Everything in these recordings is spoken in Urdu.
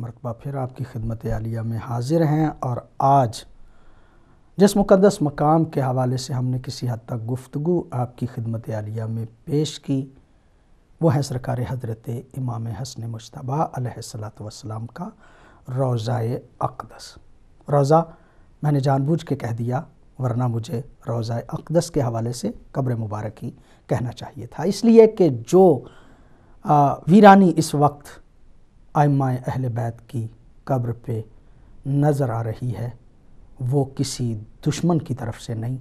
مرتبہ پھر آپ کی خدمت عالیہ میں حاضر ہیں اور آج جس مقدس مقام کے حوالے سے ہم نے کسی حد تک گفتگو آپ کی خدمت عالیہ میں پیش کی، وہ ہے سرکار حضرت امام حسن مشتبہ علیہ السلام والسلام کا روضہ اقدس۔ روضہ میں نے جان بوجھ کے کہہ دیا، ورنہ مجھے روضہ اقدس کے حوالے سے قبر مبارک ہی کہنا چاہیے تھا۔ اس لیے کہ جو ویرانی اس وقت آئمہ اہل بیت کی قبر پہ نظر آ رہی ہے۔ وہ کسی دشمن کی طرف سے نہیں،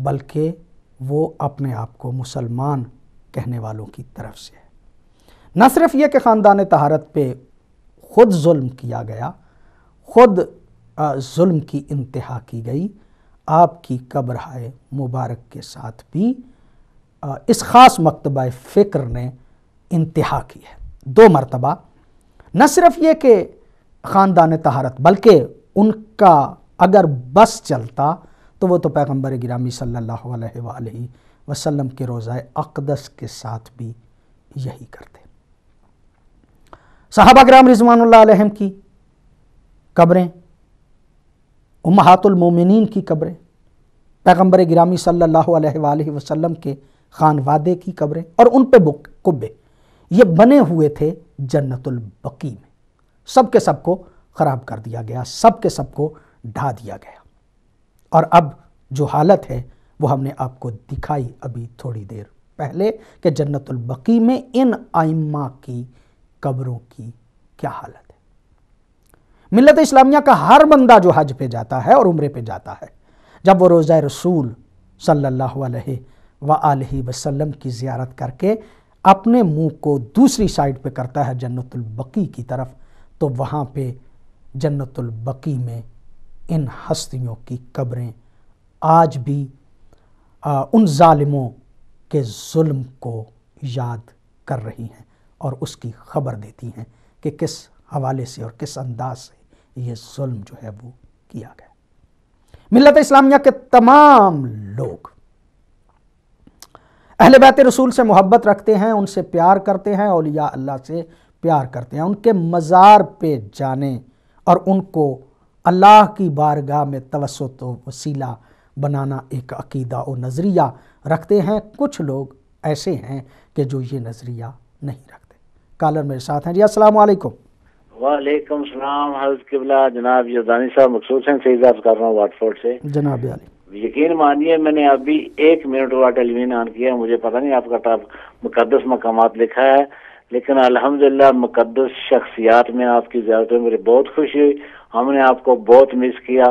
بلکہ وہ اپنے آپ کو مسلمان کہنے والوں کی طرف سے ہے۔ نہ صرف یہ کہ خاندان تہارت پہ خود ظلم کیا گیا، خود ظلم کی انتہا کی گئی۔ آپ کی قبر ہائے مبارک کے ساتھ بھی اس خاص مکتبہ فکر نے انتہا کی ہے۔ دو مرتبہ نہ صرف یہ کہ خاندان تہارت بلکہ ان کا اگر بس چلتا تو وہ تو پیغمبر گرامی صلی اللہ علیہ وآلہ وسلم کے روزہ اقدس کے ساتھ بھی یہی کرتے۔ صحابہ گرام رضوان اللہ علیہم کی قبریں، امہات المومنین کی قبریں، پیغمبر گرامی صلی اللہ علیہ وآلہ وسلم کے خانوادے کی قبریں اور ان پہ قبے۔ یہ بنے ہوئے تھے جنت البقی میں۔ سب کے سب کو خراب کر دیا گیا، سب کے سب کو ڈھا دیا گیا۔ اور اب جو حالت ہے، وہ ہم نے آپ کو دکھائی ابھی تھوڑی دیر پہلے کہ جنت البقی میں ان آئمہ کی قبروں کی کیا حالت ہے۔ ملت اسلامیہ کا ہر بندہ جو حج پہ جاتا ہے اور عمرے پہ جاتا ہے، جب وہ روزہ رسول صلی اللہ علیہ وآلہ وسلم کی زیارت کر کے اپنے منہ کو دوسری سائڈ پہ کرتا ہے جنت البقی کی طرف، تو وہاں پہ جنت البقی میں ان ہستیوں کی قبریں آج بھی ان ظالموں کے ظلم کو یاد کر رہی ہیں اور اس کی خبر دیتی ہیں کہ کس حوالے سے اور کس انداز سے یہ ظلم جو ہے وہ کیا گیا۔ ملت اسلامیہ کے تمام لوگ اہل بیت رسول سے محبت رکھتے ہیں ان سے پیار کرتے ہیں اولیاء اللہ سے پیار کرتے ہیں۔ ان کے مزار پہ جانے اور ان کو اللہ کی بارگاہ میں توسط و وسیلہ بنانا ایک عقیدہ و نظریہ رکھتے ہیں۔ کچھ لوگ ایسے ہیں کہ جو یہ نظریہ نہیں رکھتے۔ کالر میرے ساتھ ہیں۔ جی السلام علیکم۔ وعلیکم السلام۔ حضرت قبلہ جناب یزدانی صاحب مقصود سے سیدہ کر رہا ہوں واٹفورڈ سے۔ جناب علی۔ یقین مانیے میں نے ابھی ایک منٹ ہوا ٹیلی ویژن آن کیا مجھے پتہ نہیں آپ کا ٹاپ مقدس مقامات لکھا ہے لیکن الحمدللہ مقدس شخصیات میں آپ کی زیارت میں میری بہت خوشی ہوئی ہم نے آپ کو بہت مس کیا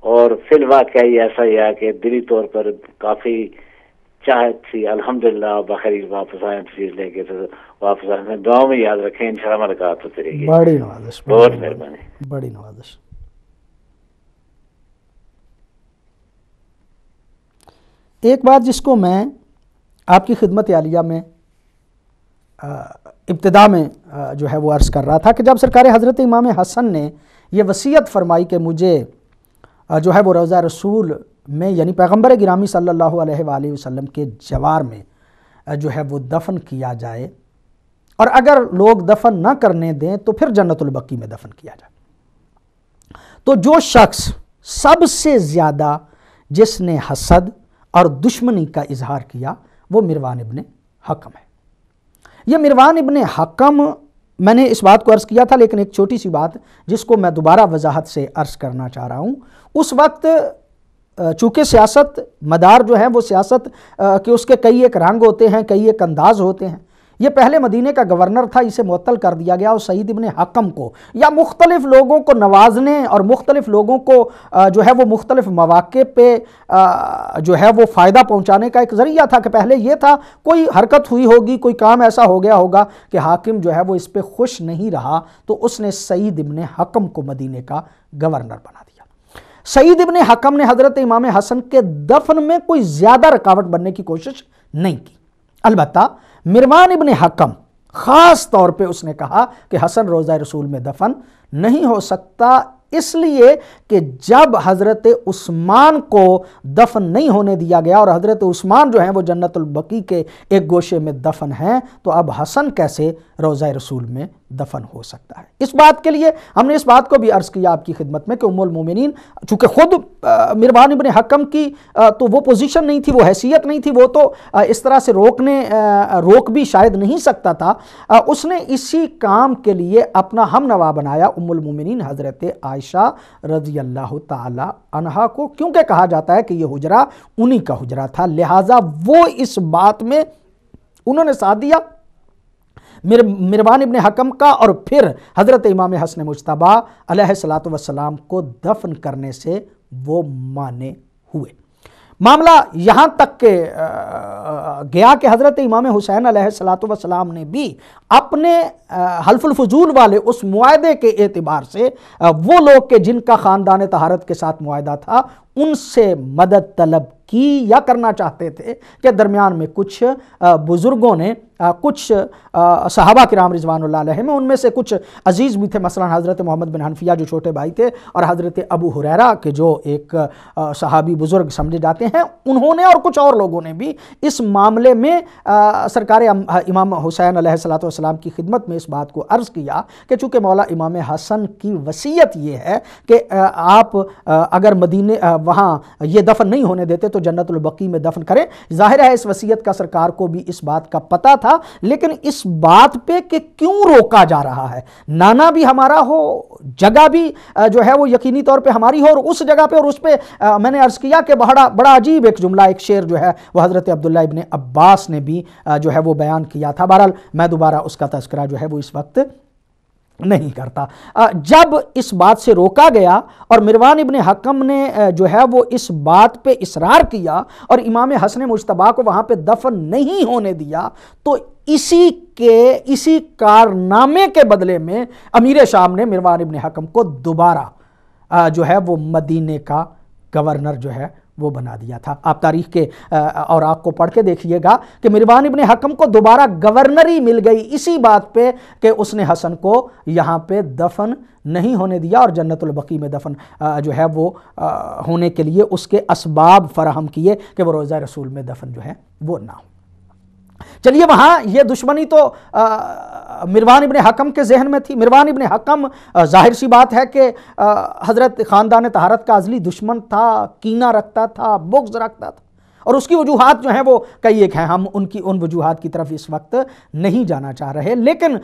اور فی الواقع ہی ایسا ہی ہے کہ دلی طور پر کافی چاہت تھی الحمدللہ بخیر واپس آئے چیز لے کے واپس آئے دعاؤں میں یاد رکھیں انشاءاللہ ملاقات ہوتی رہے گی۔ بڑی نوازش بہت مہربانی۔ بڑی نوازش۔ ایک بات جس کو میں آپ کی خدمت عالیہ میں ابتدا میں جو ہے وہ عرض کر رہا تھا کہ جب سرکار حضرت امام حسن نے یہ وصیت فرمائی کہ مجھے جو ہے وہ روضہ رسول میں یعنی پیغمبر گرامی صلی اللہ علیہ وآلہ وسلم کے جوار میں جو ہے وہ دفن کیا جائے۔ اور اگر لوگ دفن نہ کرنے دیں تو پھر جنت البقی میں دفن کیا جائے۔ تو جو شخص سب سے زیادہ جس نے حسد اور دشمنی کا اظہار کیا، وہ مروان ابن حکم ہے۔ یہ مروان ابن حکم، میں نے اس بات کو عرض کیا تھا، لیکن ایک چھوٹی سی بات جس کو میں دوبارہ وضاحت سے عرض کرنا چاہ رہا ہوں۔ اس وقت چونکہ سیاست، مدار جو ہے، وہ سیاست کہ اس کے کئی ایک رنگ ہوتے ہیں، کئی ایک انداز ہوتے ہیں۔ یہ پہلے مدینہ کا گورنر تھا، اسے معطل کر دیا گیا اور سعید ابن حکم کو۔ یا مختلف لوگوں کو نوازنے اور مختلف لوگوں کو جو ہے وہ مختلف مواقع پہ جو ہے وہ فائدہ پہنچانے کا ایک ذریعہ تھا کہ پہلے یہ تھا، کوئی حرکت ہوئی ہوگی، کوئی کام ایسا ہو گیا ہوگا کہ حاکم جو ہے وہ اس پہ خوش نہیں رہا، تو اس نے سعید ابن حکم کو مدینہ کا گورنر بنا دیا۔ سعید ابن حکم نے حضرت امام حسن کے دفن میں کوئی زیادہ رکاوٹ بننے کی کوشش نہیں کی۔ البتہ مروان ابن حکم خاص طور پہ اس نے کہا کہ حسن روزہ رسول میں دفن نہیں ہو سکتا، اس لیے کہ جب حضرت عثمان کو دفن نہیں ہونے دیا گیا اور حضرت عثمان جو ہیں وہ جنت البقی کے ایک گوشے میں دفن ہیں، تو اب حسن کیسے روزہ رسول میں دفن ہو سکتا ہے۔ اس بات کے لیے ہم نے اس بات کو بھی عرض کیا آپ کی خدمت میں کہ ام المومنین، چونکہ خود مروان ابن حکم کی تو وہ پوزیشن نہیں تھی، وہ حیثیت نہیں تھی، وہ تو اس طرح سے روکنے روک بھی شاید نہیں سکتا تھا۔ اس نے اسی کام کے لیے اپنا ہم نوا بنایا ام المومنین حضرت عائشہ رضی اللہ تعالی عنہ کو، کیونکہ کہا جاتا ہے کہ یہ حجرہ انہی کا حجرہ تھا۔ لہٰذا وہ اس بات میں انہوں نے ساتھ دیا۔ مروان ابن حکم کا اور پھر حضرت امام حسن مجتبہ علیہ السلام کو دفن کرنے سے وہ مانے ہوئے۔ معاملہ یہاں تک کہ گیا کہ حضرت امام حسین علیہ السلام نے بھی اپنے حلف الفضول والے اس معاہدے کے اعتبار سے وہ لوگ کے جن کا خاندان تہارت کے ساتھ معاہدہ تھا، ان سے مدد طلب کی یا کرنا چاہتے تھے کہ درمیان میں کچھ بزرگوں نے کچھ صحابہ کرام رضوان اللہ علیہ میں ان میں سے کچھ عزیز بھی تھے، مثلا حضرت محمد بن حنفیہ جو چھوٹے بھائی تھے، اور حضرت ابو حریرہ کے جو ایک صحابی بزرگ سمجھے جاتے ہیں، انہوں نے اور کچھ اور لوگوں نے بھی اس معاملے میں سرکار امام حسین علیہ السلام کی خدمت میں اس بات کو عرض کیا کہ چونکہ مولا امام حسن کی وصیت یہ ہے کہ آپ اگر مدینے وہاں یہ دفن نہیں ہونے دیتے تو جنت البقی میں دفن کریں، ظاہر ہے اس وصیت کا سرکار کو بھی اس بات کا پتہ تھا، لیکن اس بات پہ کہ کیوں روکا جا رہا ہے؟ نانا بھی ہمارا ہو، جگہ بھی جو ہے وہ یقینی طور پہ ہماری ہو، اور اس جگہ پہ اور اس پہ میں نے عرض کیا کہ بڑا بڑا عجیب ایک جملہ، ایک شعر جو ہے وہ حضرت عبداللہ ابن عباس نے بھی جو ہے وہ بیان کیا تھا۔ بہرحال میں دوبارہ اس کا تذکرہ جو ہے وہ اس وقت نہیں کرتا۔ جب اس بات سے روکا گیا اور مروان ابن حکم نے جو ہے وہ اس بات پہ اصرار کیا اور امام حسن مجتبہ کو وہاں پہ دفن نہیں ہونے دیا، تو اسی کے، اسی کارنامے کے بدلے میں امیر شام نے مروان ابن حکم کو دوبارہ جو ہے وہ مدینے کا گورنر جو ہے وہ بنا دیا تھا۔ آپ تاریخ کے اور آپ کو پڑھ کے دیکھیے گا کہ مروان ابن حکم کو دوبارہ گورنری مل گئی۔ اسی بات پہ کہ اس نے حسن کو یہاں پہ دفن نہیں ہونے دیا اور جنت البقی میں دفن جو ہے وہ ہونے کے لیے اس کے اسباب فراہم کیے کہ وہ روزہ رسول میں دفن جو ہے وہ نہ ہو۔ چلیے، وہاں یہ دشمنی تو مروان ابن حکم کے ذہن میں تھی۔ مروان ابن حکم ظاہر سی بات ہے کہ حضرت خاندان تہارت کا ازلی دشمن تھا کینہ رکھتا تھا، بغض رکھتا تھا۔ اور اس کی وجوہات جو ہیں وہ کئی ایک ہیں۔ ہم ان کی، ان وجوہات کی طرف اس وقت نہیں جانا چاہ رہے، لیکن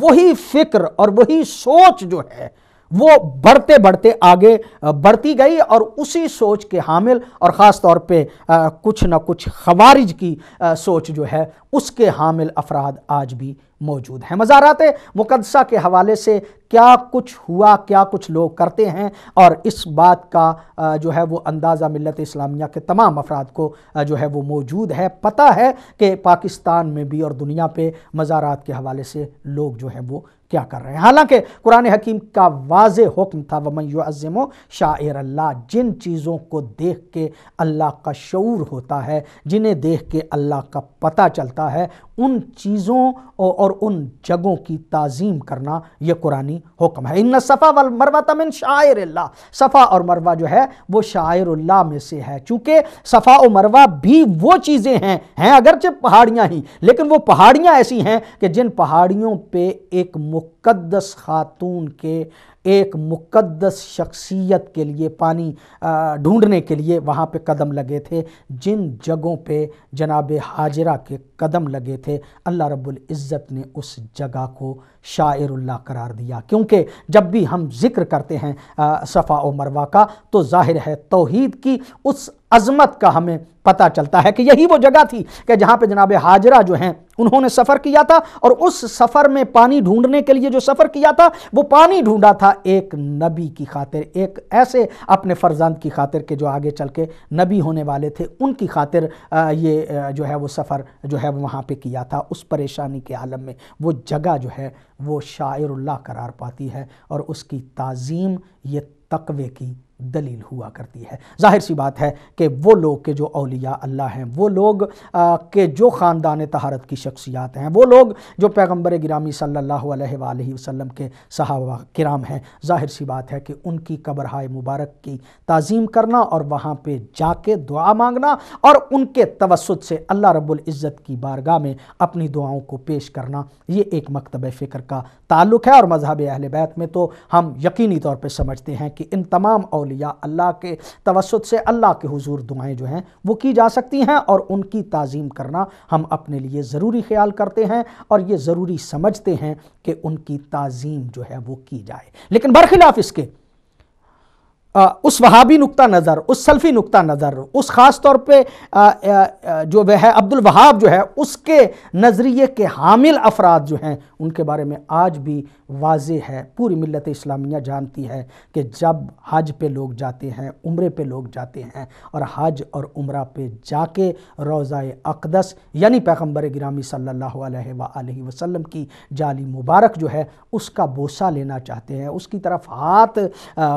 وہی فکر اور وہی سوچ جو ہے وہ بڑھتے بڑھتے آگے بڑھتی گئی اور اسی سوچ کے حامل اور خاص طور پہ کچھ نہ کچھ خوارج کی سوچ جو ہے، اس کے حامل افراد آج بھی موجود ہیں۔ مزارات مقدسہ کے حوالے سے کیا کچھ ہوا، کیا کچھ لوگ کرتے ہیں اور اس بات کا جو ہے وہ اندازہ ملت اسلامیہ کے تمام افراد کو جو ہے وہ موجود ہے۔ پتہ ہے کہ پاکستان میں بھی اور دنیا پہ مزارات کے حوالے سے لوگ جو ہیں وہ کیا کر رہے ہیں۔ حالانکہ قرآن حکیم کا واضح حکم تھا، وَمَنْ يُعَزِّمُ شاعر اللہ جن چیزوں کو دیکھ کے اللہ کا شعور ہوتا ہے، جنہیں دیکھ کے اللہ کا پتہ چلتا ہے ان چیزوں اور ان جگہوں کی تعظیم کرنا یہ قرآنی حکم ہے۔ ان صفا والمروہ من شاعر اللہ صفا اور مروہ جو ہے وہ شاعر اللہ میں سے ہے۔ چونکہ صفا و مروہ بھی وہ چیزیں ہیں ہیں اگرچہ پہاڑیاں ہی، لیکن وہ پہاڑیاں ایسی ہیں کہ جن پہاڑیوں پہ ایک مقدس خاتون کے ایک مقدس شخصیت کے لیے پانی ڈھونڈنے کے لیے وہاں پہ قدم لگے تھے۔ جن جگہوں پہ جناب حاجرہ کے قدم لگے تھے، اللہ رب العزت نے اس جگہ کو شاعر اللہ قرار دیا۔ کیونکہ جب بھی ہم ذکر کرتے ہیں صفا و مروہ کا، تو ظاہر ہے توحید کی اس عظمت کا ہمیں پتہ چلتا ہے کہ یہی وہ جگہ تھی کہ جہاں پہ جناب حاجرہ جو ہیں، انہوں نے سفر کیا تھا اور اس سفر میں پانی ڈھونڈنے کے لیے جو سفر کیا تھا، وہ پانی ڈھونڈا تھا ایک نبی کی خاطر، ایک ایسے اپنے فرزند کی خاطر کے جو آگے چل کے نبی ہونے والے تھے، ان کی خاطر یہ جو ہے وہ سفر جو ہے وہاں پہ کیا تھا۔ اس پریشانی کے عالم میں وہ جگہ جو ہے وہ شاعر اللہ قرار پاتی ہے اور اس کی تعظیم یہ تقوی کی دلیل ہوا کرتی ہے۔ ظاہر سی بات ہے کہ وہ لوگ کے جو اولیاء اللہ ہیں، وہ لوگ کہ جو خاندان تہارت کی شخصیات ہیں، وہ لوگ جو پیغمبر گرامی صلی اللہ علیہ وآلہ وسلم کے صحابہ کرام ہیں، ظاہر سی بات ہے کہ ان کی قبرہائے مبارک کی تعظیم کرنا اور وہاں پہ جا کے دعا مانگنا اور ان کے توسط سے اللہ رب العزت کی بارگاہ میں اپنی دعاؤں کو پیش کرنا، یہ ایک مکتب فکر کا تعلق ہے۔ اور مذہب اہل بیت میں تو ہم یقینی طور پہ سمجھتے ہیں کہ ان تمام اولیاء اللہ کے توسط سے اللہ کے حضور دعائیں جو ہیں وہ کی جا سکتی ہیں اور ان کی تعظیم کرنا ہم اپنے لیے ضروری خیال کرتے ہیں اور یہ ضروری سمجھتے ہیں کہ ان کی تعظیم جو ہے وہ کی جائے۔ لیکن برخلاف اس کے اس وہابی نقطہ نظر، اس سلفی نقطہ نظر، اس خاص طور پہ جو وہ ہے عبد الوہاب جو ہے، اس کے نظریے کے حامل افراد جو ہیں، ان کے بارے میں آج بھی واضح ہے، پوری ملت اسلامیہ جانتی ہے کہ جب حج پہ لوگ جاتے ہیں، عمرے پہ لوگ جاتے ہیں، اور حج اور عمرہ پہ جا کے روضہ اقدس یعنی پیغمبر گرامی صلی اللہ علیہ وآلہ وسلم کی جالی مبارک جو ہے، اس کا بوسہ لینا چاہتے ہیں، اس کی طرف ہاتھ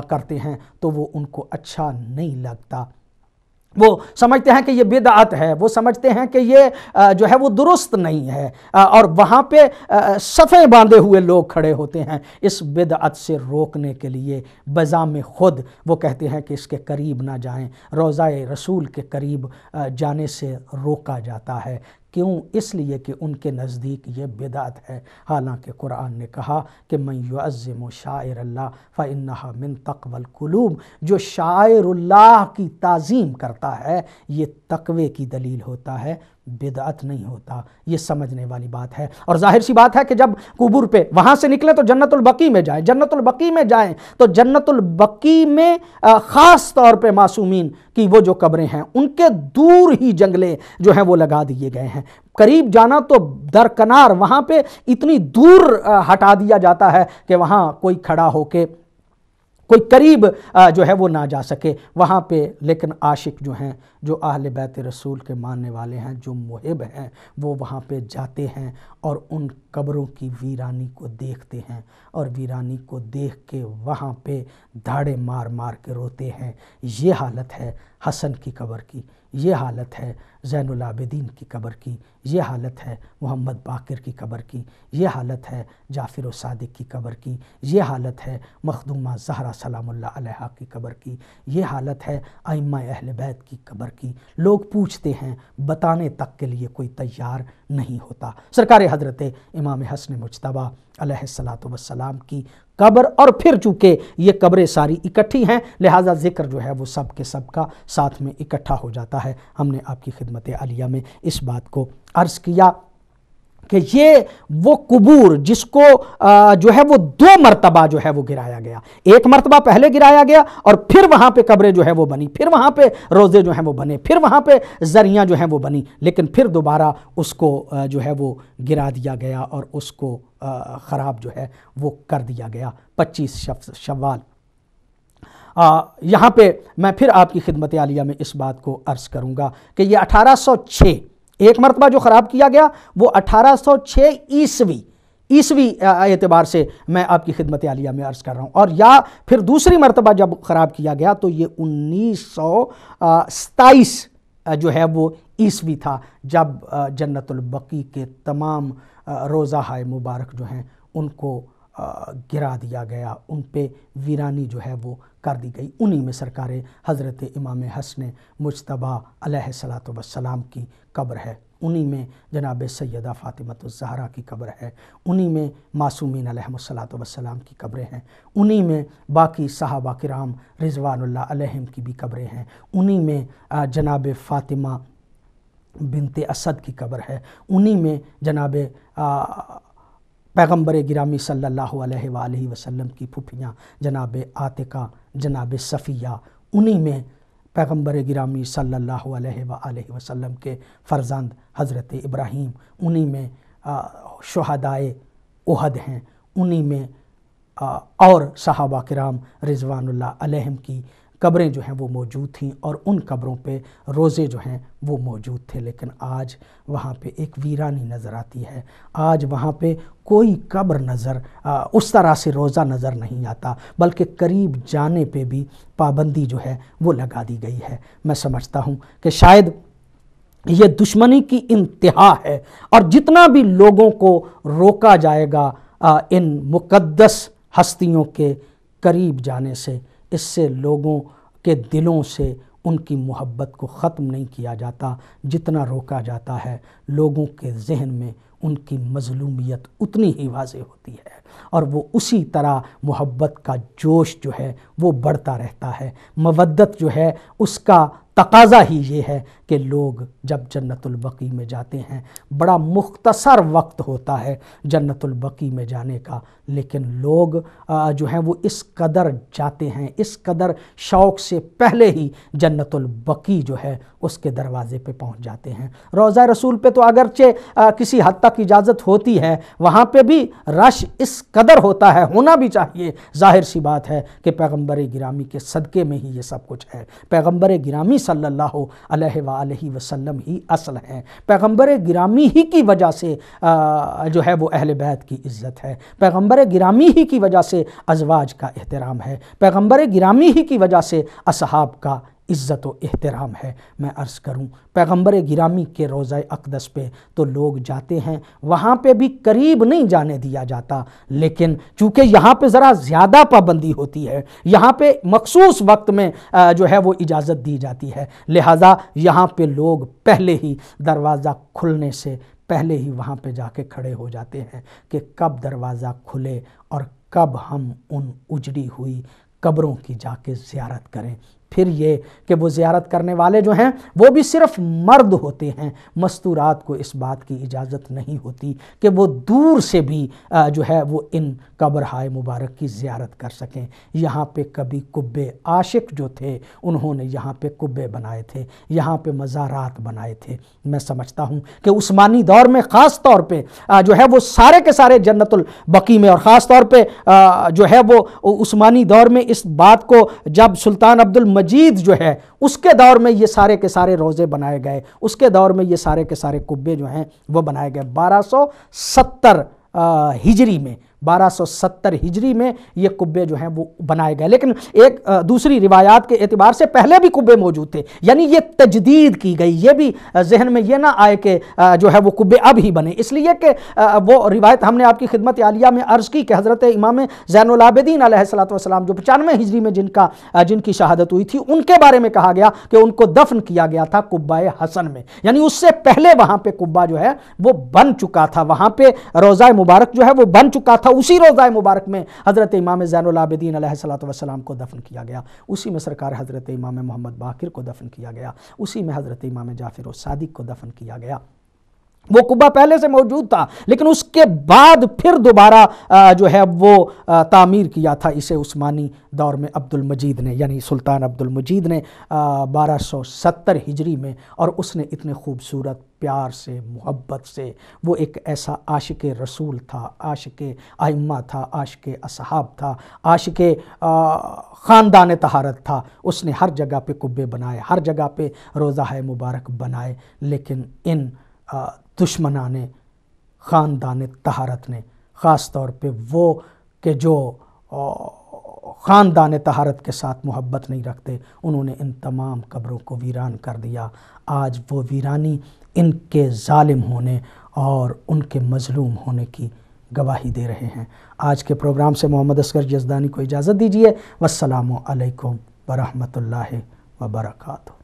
کرتے ہیں۔ تو وہ ان کو اچھا نہیں لگتا۔ وہ سمجھتے ہیں کہ یہ بدعت ہے، وہ سمجھتے ہیں کہ یہ جو ہے وہ درست نہیں ہے۔ اور وہاں پہ صفیں باندھے ہوئے لوگ کھڑے ہوتے ہیں اس بدعت سے روکنے کے لیے۔ بزام خود وہ کہتے ہیں کہ اس کے قریب نہ جائیں۔ روضہ رسول کے قریب جانے سے روکا جاتا ہے۔ کیوں؟ اس لیے کہ ان کے نزدیک یہ بدعت ہے۔ حالانکہ قرآن نے کہا کہ من یعظم و شاعر اللہ فَإِنَّهَا مِن تَقْوَ الْقُلُومِ جو شاعر اللہ کی تعظیم کرتا ہے، یہ تقوی کی دلیل ہوتا ہے۔ بدعت نہیں ہوتا۔ یہ سمجھنے والی بات ہے۔ اور ظاہر سی بات ہے کہ جب قبور پہ وہاں سے نکلیں تو جنت البقی میں جائیں، جنت البقی میں جائیں تو جنت البقی میں خاص طور پہ معصومین کی وہ جو قبریں ہیں، ان کے دور ہی جنگلے جو ہیں وہ لگا دیے گئے ہیں۔ قریب جانا تو درکنار، وہاں پہ اتنی دور ہٹا دیا جاتا ہے کہ وہاں کوئی کھڑا ہو کے کوئی قریب جو ہے وہ نہ جا سکے۔ وہاں پہ لیکن عاشق جو ہیں، جو اہل بیت رسول کے ماننے والے ہیں، جو محب ہیں، وہ وہاں پہ جاتے ہیں اور ان قبروں کی ویرانی کو دیکھتے ہیں اور ویرانی کو دیکھ کے وہاں پہ دھاڑے مار مار کے روتے ہیں۔ یہ حالت ہے حسن کی قبر کی۔ یہ حالت ہے زین العابدین کی قبر کی، یہ حالت ہے محمد باقر کی قبر کی، یہ حالت ہے جعفر و صادق کی قبر کی، یہ حالت ہے مخدومہ زہرہ سلام اللہ علیہ کی قبر کی، یہ حالت ہے ائمہ اہل بیت کی قبر کی۔ لوگ پوچھتے ہیں، بتانے تک کے لیے کوئی تیار نہیں ہوتا۔ سرکار حضرت امام حسن مجتبہ علیہ السلام کی قبر اور پھر چونکہ یہ قبریں ساری اکٹھی ہیں، لہٰذا ذکر جو ہے وہ سب کے سب کا ساتھ میں اکٹھا ہو جاتا ہے۔ ہم نے آپ کی خدمت علیہ میں اس بات کو عرض کیا۔ کہ یہ وہ قبور جس کو جو ہے وہ دو مرتبہ جو ہے وہ گرایا گیا۔ ایک مرتبہ پہلے گرایا گیا اور پھر وہاں پہ قبریں جو ہے وہ بنی پھر وہاں پہ روزے جو ہیں وہ بنے پھر وہاں پہ ذریعہ جو ہیں وہ بنی لیکن پھر دوبارہ اس کو جو ہے وہ گرا دیا گیا اور اس کو خراب جو ہے وہ کر دیا گیا۔ پچیس شوال۔ یہاں پہ میں پھر آپ کی خدمت عالیہ میں اس بات کو عرض کروں گا کہ یہ اٹھارہ سو چھ ایک مرتبہ جو خراب کیا گیا وہ اٹھارہ سو چھ عیسوی عیسوی اعتبار سے میں آپ کی خدمت عالیہ میں عرض کر رہا ہوں۔ اور یا پھر دوسری مرتبہ جب خراب کیا گیا تو یہ انیس سو ستائیس جو ہے وہ عیسوی تھا جب جنت البقی کے تمام روزہ ہائے مبارک جو ہیں ان کو گرا دیا گیا، ان پہ ویرانی جو ہے وہ کر دی گئی۔ انہی میں سرکار حضرت امام حسن مجتبہ علیہ السلاۃ وسلام کی قبر ہے۔ انہی میں جناب سیدہ فاطمۃ الزہرا کی قبر ہے۔ انہی میں معصومین علیہ السلاۃ وسلام کی قبریں ہیں۔ انہی میں باقی صحابہ کرام رضوان اللہ علیہم کی بھی قبریں ہیں۔ انہی میں جناب فاطمہ بنت اسد کی قبر ہے۔ انہی میں جناب پیغمبر گرامی صلی اللہ علیہ وآلہ وسلم کی پھپھیاں جناب آتقہ جناب صفیہ، انہی میں پیغمبر گرامی صلی اللہ علیہ وآلہ وسلم کے فرزند حضرت ابراہیم، انہی میں شہدائے احد ہیں، انہی میں اور صحابہ کرام رضوان اللہ علیہم کی قبریں جو ہیں وہ موجود تھیں اور ان قبروں پہ روزے جو ہیں وہ موجود تھے۔ لیکن آج وہاں پہ ایک ویرانی نظر آتی ہے۔ آج وہاں پہ کوئی قبر نظر اس طرح سے روزہ نظر نہیں آتا، بلکہ قریب جانے پہ بھی پابندی جو ہے وہ لگا دی گئی ہے۔ میں سمجھتا ہوں کہ شاید یہ دشمنی کی انتہا ہے اور جتنا بھی لوگوں کو روکا جائے گا ان مقدس ہستیوں کے قریب جانے سے اس سے لوگوں کے دلوں سے ان کی محبت کو ختم نہیں کیا جاتا جتنا روکا جاتا ہے۔ لوگوں کے ذہن میں ان کی مظلومیت اتنی ہی واضح ہوتی ہے اور وہ اسی طرح محبت کا جوش جو ہے وہ بڑھتا رہتا ہے۔ مودت جو ہے، اس کا تقاضا ہی یہ ہے کہ لوگ جب جنت البقی میں جاتے ہیں، بڑا مختصر وقت ہوتا ہے جنت البقی میں جانے کا۔ لیکن لوگ جو ہیں، وہ اس قدر جاتے ہیں، اس قدر شوق سے پہلے ہی جنت البقی جو ہے، اس کے دروازے پہ پہنچ جاتے ہیں۔ روضہ رسول پہ تو اگرچہ کسی حد تک اجازت ہوتی ہے، وہاں پہ بھی رش اس قدر ہوتا ہے، ہونا بھی چاہیے۔ ظاہر سی بات ہے کہ پیغمبر گرامی کے صدقے میں ہی یہ سب کچھ ہے۔ پیغمبر گرامی صلی اللہ علیہ وآلہ وسلم ہی اصل ہیں۔ پیغمبر گرامی ہی کی وجہ سے جو ہے وہ اہل بیت کی عزت ہے۔ پیغمبر گرامی ہی کی وجہ سے ازواج کا احترام ہے۔ پیغمبر گرامی ہی کی وجہ سے اصحاب کا عزت و احترام ہے۔ میں عرض کروں، پیغمبر گرامی کے روزہ اقدس پہ تو لوگ جاتے ہیں، وہاں پہ بھی قریب نہیں جانے دیا جاتا۔ لیکن چونکہ یہاں پہ ذرا زیادہ پابندی ہوتی ہے، یہاں پہ مخصوص وقت میں جو ہے وہ اجازت دی جاتی ہے۔ لہٰذا یہاں پہ لوگ پہلے ہی دروازہ کھلنے سے پہلے ہی وہاں پہ جا کے کھڑے ہو جاتے ہیں کہ کب دروازہ کھلے اور کب ہم ان اجڑی ہوئی قبروں کی جا کے زیارت کریں۔ پھر یہ کہ وہ زیارت کرنے والے جو ہیں وہ بھی صرف مرد ہوتے ہیں۔ مستورات کو اس بات کی اجازت نہیں ہوتی کہ وہ دور سے بھی جو ہے وہ ان قبر ہائے مبارک کی زیارت کر سکیں۔ یہاں پہ کبھی کبے عاشق جو تھے، انہوں نے یہاں پہ کبے بنائے تھے، یہاں پہ مزارات بنائے تھے۔ میں سمجھتا ہوں کہ عثمانی دور میں خاص طور پہ جو ہے وہ سارے کے سارے جنت البقی میں اور خاص طور پہ جو ہے وہ عثمانی دور میں اس بات کو جب سلطان عبد مجید جو ہے، اس کے دور میں یہ سارے کے سارے روزے بنائے گئے۔ اس کے دور میں یہ سارے کے سارے کبے جو ہیں، وہ بنائے گئے۔ بارہ سو ستر ہجری میں۔ بارہ سو ستر ہجری میں یہ کبے جو ہیں وہ بنائے گئے۔ لیکن ایک دوسری روایات کے اعتبار سے پہلے بھی کبے موجود تھے۔ یعنی یہ تجدید کی گئی۔ یہ بھی ذہن میں یہ نہ آئے کہ جو ہے وہ کبے اب ہی بنے۔ اس لیے کہ وہ روایت ہم نے آپ کی خدمت عالیہ میں عرض کی کہ حضرت امام زین العابدین علیہ السلام والسلام جو پچانوے ہجری میں جن کا جن کی شہادت ہوئی تھی، ان کے بارے میں کہا گیا کہ ان کو دفن کیا گیا تھا قبائے حسن میں۔ یعنی اس سے پہلے وہاں پہ قبا جو ہے وہ بن چکا تھا۔ وہاں پہ روزہ مبارک جو ہے وہ بن چکا تھا۔ اسی روزہ مبارک میں حضرت امام زین العابدین علیہ السلام کو دفن کیا گیا۔ اسی میں سرکار حضرت امام محمد باقر کو دفن کیا گیا۔ اسی میں حضرت امام جعفر و صادق کو دفن کیا گیا۔ وہ قبہ پہلے سے موجود تھا، لیکن اس کے بعد پھر دوبارہ جو ہے وہ تعمیر کیا تھا اسے عثمانی دور میں عبد المجید نے یعنی سلطان عبد المجید نے بارہ سو ستر ہجری میں، اور اس نے اتنے خوبصورت پیار سے، محبت سے، وہ ایک ایسا عاشق رسول تھا، عاشق آئمہ تھا، عاشق اصحاب تھا، عاشق خاندان تہارت تھا۔ اس نے ہر جگہ پہ قبے بنائے، ہر جگہ پہ روزہ مبارک بنائے، لیکن ان دشمنان خاندان تہارت نے، خاص طور پہ وہ کہ جو خاندان تہارت کے ساتھ محبت نہیں رکھتے، انہوں نے ان تمام قبروں کو ویران کر دیا۔ آج وہ ویرانی ان کے ظالم ہونے اور ان کے مظلوم ہونے کی گواہی دے رہے ہیں۔ آج کے پروگرام سے محمد اسکر جزدانی کو اجازت دیجیے والسلام علیکم ورحمۃ اللہ وبرکاتہ۔